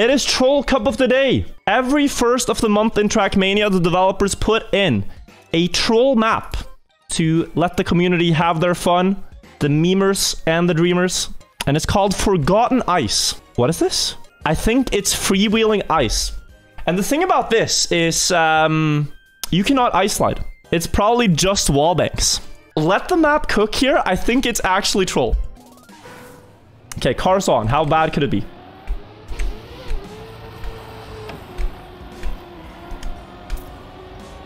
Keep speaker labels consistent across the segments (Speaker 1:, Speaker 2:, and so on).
Speaker 1: It is Troll Cup of the Day. Every first of the month in Trackmania, the developers put in a troll map to let the community have their fun, the memers and the dreamers. And it's called Forgotten Ice. What is this? I think it's freewheeling ice. And the thing about this is um, you cannot ice slide. It's probably just wallbangs. Let the map cook here. I think it's actually troll. Okay, cars on. How bad could it be?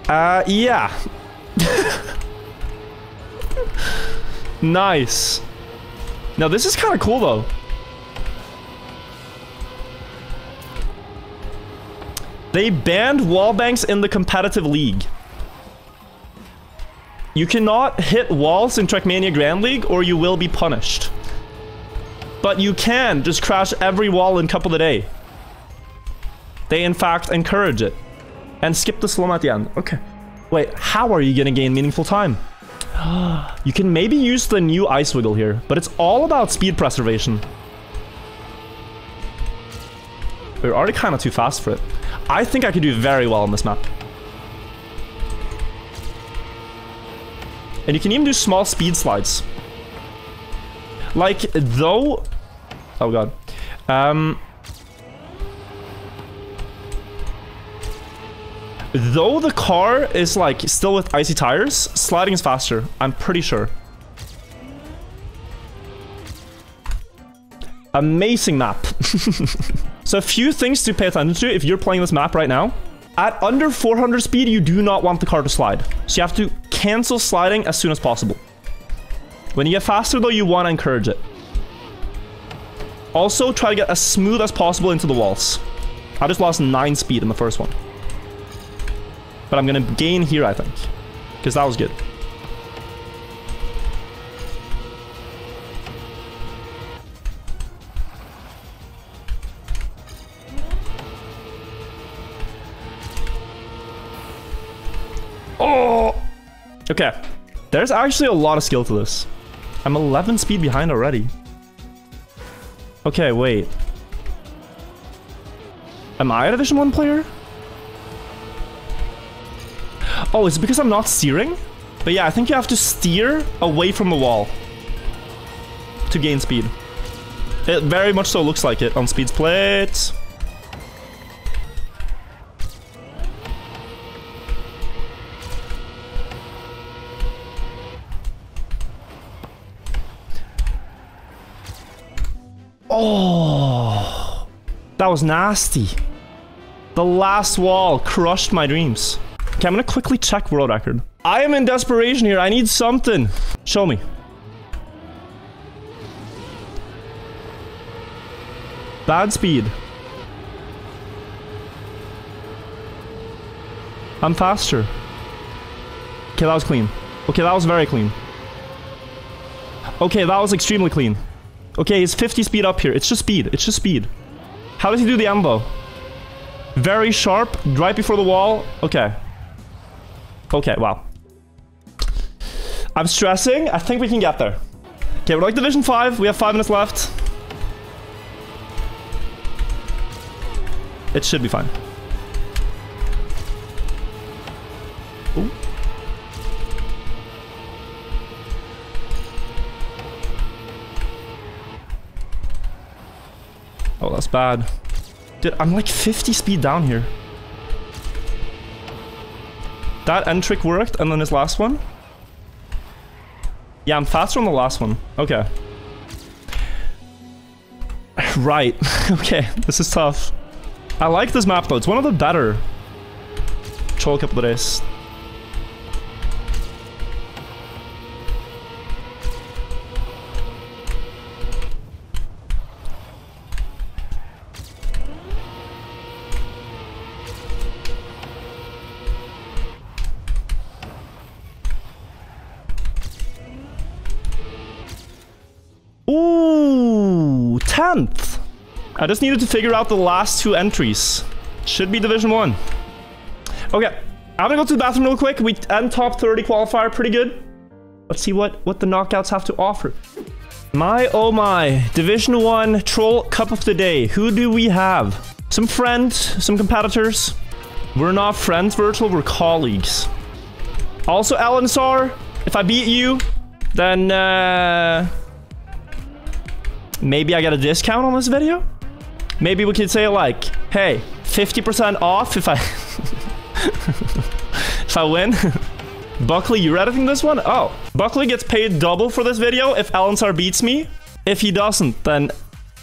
Speaker 1: Uh, yeah. nice. Now, this is kind of cool, though. They banned wallbangs in the competitive league. You cannot hit walls in Trackmania Grand League or you will be punished. But you can just crash every wall in Cup of the Day. They in fact encourage it. And skip the slum at the end. Okay. Wait, how are you gonna gain meaningful time? you can maybe use the new ice wiggle here, but it's all about speed preservation. We're already kind of too fast for it. I think I could do very well on this map. And you can even do small speed slides. Like, though... Oh god. Um... Though the car is, like, still with icy tires, sliding is faster. I'm pretty sure. Amazing map. so a few things to pay attention to if you're playing this map right now. At under 400 speed, you do not want the car to slide. So you have to cancel sliding as soon as possible. When you get faster though, you want to encourage it. Also, try to get as smooth as possible into the walls. I just lost 9 speed in the first one. But I'm going to gain here, I think. Because that was good. Oh! Okay. There's actually a lot of skill to this. I'm 11 speed behind already. Okay, wait. Am I a Division 1 player? Oh, is it because I'm not steering? But yeah, I think you have to steer away from the wall to gain speed. It very much so looks like it on speed plates. Oh, that was nasty. The last wall crushed my dreams. Okay, I'm gonna quickly check world record. I am in desperation here. I need something. Show me. Bad speed. I'm faster. Okay, that was clean. Okay, that was very clean. Okay, that was extremely clean. Okay, he's 50 speed up here. It's just speed. It's just speed. How does he do the ambo? Very sharp, right before the wall. Okay. Okay, wow. I'm stressing. I think we can get there. Okay, we're like Division 5. We have 5 minutes left. It should be fine. Ooh. Oh, that's bad. Dude, I'm like 50 speed down here. That end trick worked, and then this last one. Yeah, I'm faster on the last one. Okay. Right. okay, this is tough. I like this map, though. It's one of the better Troll 10th. I just needed to figure out the last two entries. Should be Division 1. Okay, I'm gonna go to the bathroom real quick. We end top 30 qualifier pretty good. Let's see what, what the knockouts have to offer. My oh my, Division 1 Troll Cup of the Day. Who do we have? some friends, some competitors. We're not friends, Wirtual, we're colleagues. Also, Alan Sar, if I beat you, then uh, maybe I get a discount on this video? Maybe we could say like, hey, 50% off if I if I win. Buckley, you're editing this one? Oh, Buckley gets paid double for this video if Alensar beats me. If he doesn't, then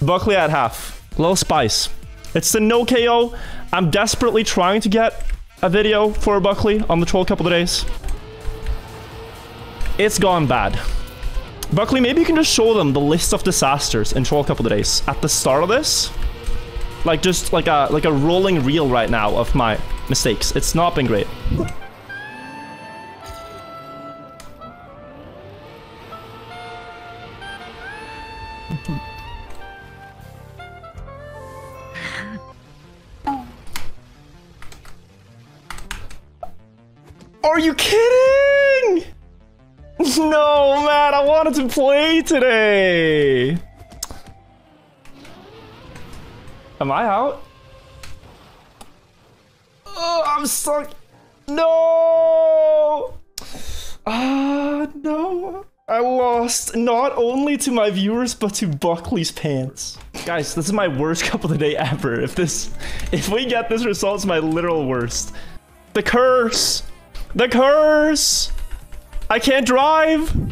Speaker 1: Buckley at half. Little spice. It's the no KO. I'm desperately trying to get a video for Buckley on the troll couple of days. It's gone bad. Buckley, maybe you can just show them the list of disasters in troll couple of days at the start of this. Like just like a like a rolling reel right now of my mistakes. It's not been great. Are you kidding? No, man, I wanted to play today. Am I out? Oh, I'm stuck. No! Ah, no. I lost not only to my viewers, but to Buckley's pants. Guys, this is my worst couple of the day ever. If this, if we get this result, it's my literal worst. The curse! The curse! I can't drive!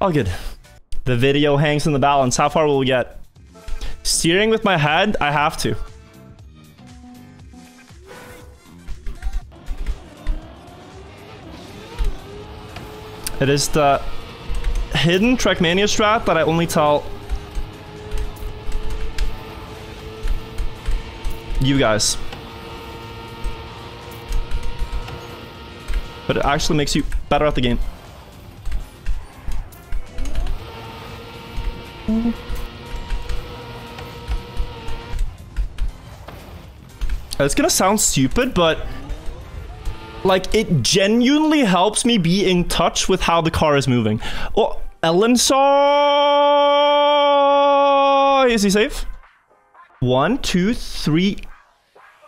Speaker 1: All good. The video hangs in the balance. How far will we get? Steering with my head? I have to. It is the hidden Trackmania strat that I only tell you guys. But it actually makes you better at the game. It's gonna sound stupid, but like it genuinely helps me be in touch with how the car is moving. Oh, Ellen saw. Is he safe? One, two, three,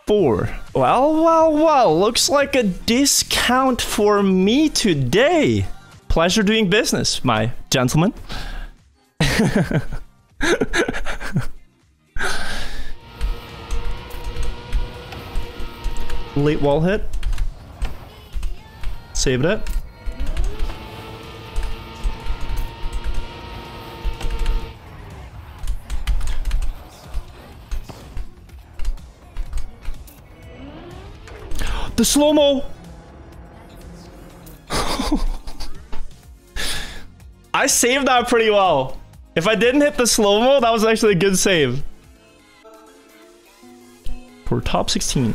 Speaker 1: four. Well, well, well. Looks like a discount for me today. Pleasure doing business, my gentleman. Late wall hit. Saved it. The slow-mo! I saved that pretty well. If I didn't hit the slow-mo, that was actually a good save. For top 16.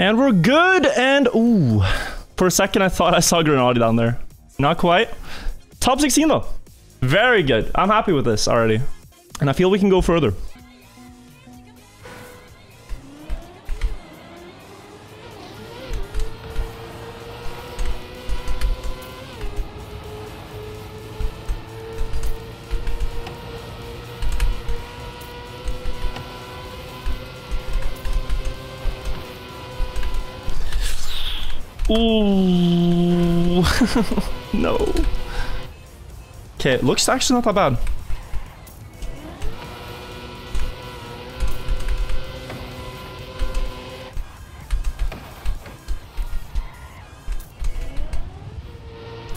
Speaker 1: And we're good, and ooh. For a second, I thought I saw GranaDy down there. Not quite. Top 16 though. Very good. I'm happy with this already. And I feel we can go further. Ooh. no. Okay, looks actually not that bad.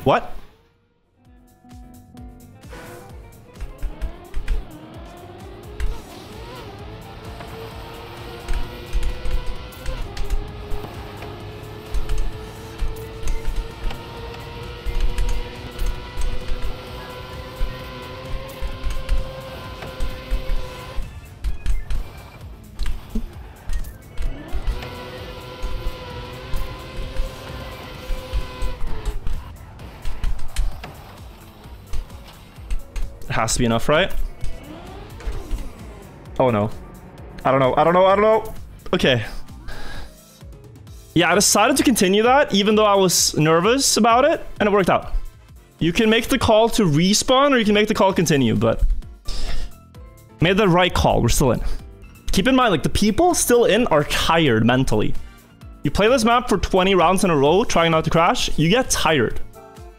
Speaker 1: What? Has to be enough, right? Oh no. I don't know. I don't know. I don't know. Okay. Yeah, I decided to continue that, even though I was nervous about it, and it worked out. You can make the call to respawn, or you can make the call continue, but... Made the right call. We're still in. Keep in mind, like, the people still in are tired mentally. You play this map for 20 rounds in a row, trying not to crash, you get tired.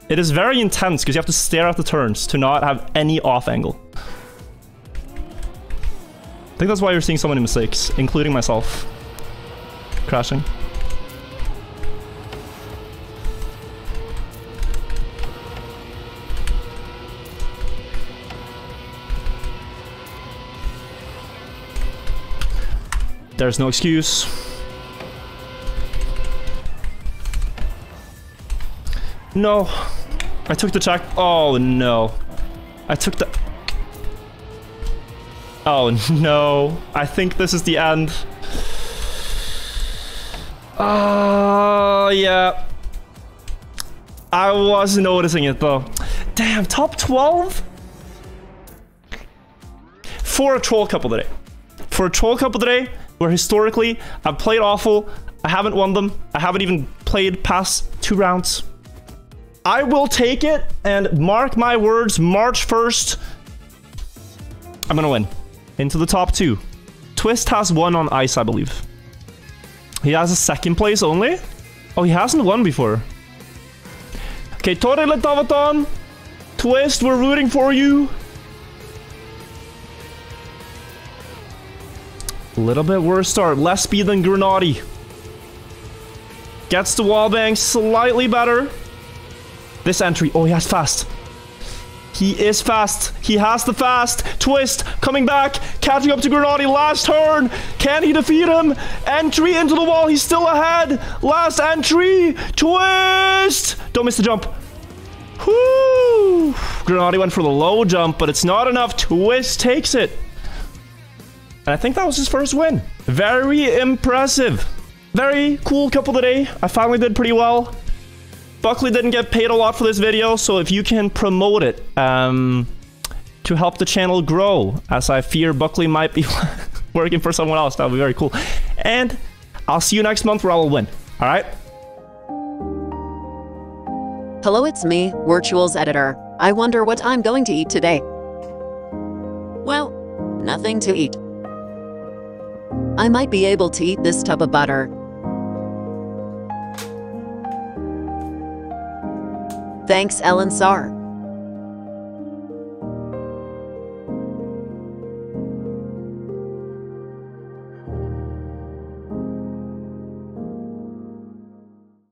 Speaker 1: It is very intense because you have to stare at the turns to not have any off angle. I think that's why you're seeing so many mistakes, including myself. Crashing. There's no excuse. No. I took the check. Oh, no. I took the... Oh, no. I think this is the end. Oh, uh, yeah. I was noticing it, though. Damn, top 12? For a troll couple today. For a troll couple today, where historically, I've played awful. I haven't won them. I haven't even played past two rounds. I will take it and mark my words, March 1st. I'm gonna win. Into the top two. Twist has one on ice, I believe. He has a second place only? Oh, he hasn't won before. Okay, Torre Letavaton. Twist, we're rooting for you. A little bit worse start. Less speed than GranaDy. Gets the wallbang slightly better. This entry. Oh, he has fast. He is fast. He has the fast. Twist coming back, catching up to GranaDy. Last turn. Can he defeat him? Entry into the wall. He's still ahead. Last entry. Twist. Don't miss the jump. Whoo! GranaDy went for the low jump, but it's not enough. Twist takes it. And I think that was his first win. Very impressive. Very cool couple today. I finally did pretty well. Buckley didn't get paid a lot for this video, so if you can promote it um, to help the channel grow, as I fear Buckley might be working for someone else, that would be very cool. And I'll see you next month where I will win. All right?
Speaker 2: Hello, it's me, Wirtuals Editor. I wonder what I'm going to eat today. Well, nothing to eat. I might be able to eat this tub of butter. Thanks, Ellen Sar.